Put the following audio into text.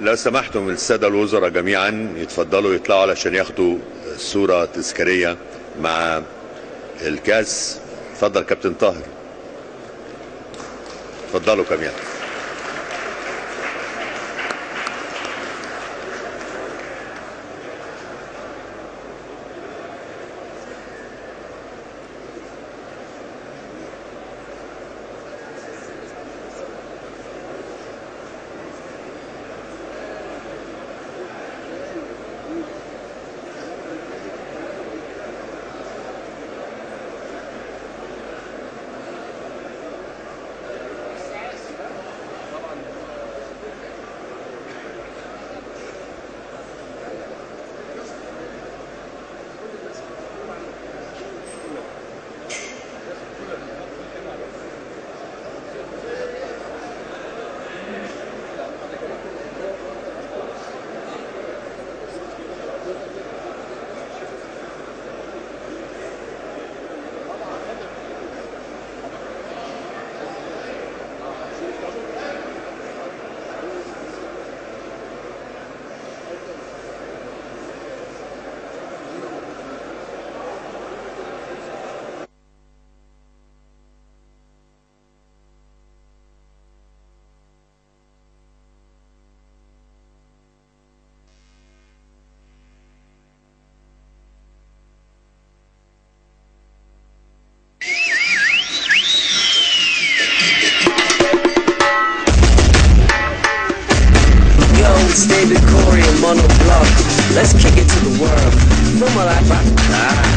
لو سمحتم السادة الوزراء جميعا يتفضلوا يطلعوا علشان ياخدوا صورة تذكارية مع الكاس. اتفضل كابتن طاهر. اتفضلوا جميعا. It's David Corey and Mono Block. Let's kick it to the world. No more like rock. like ah.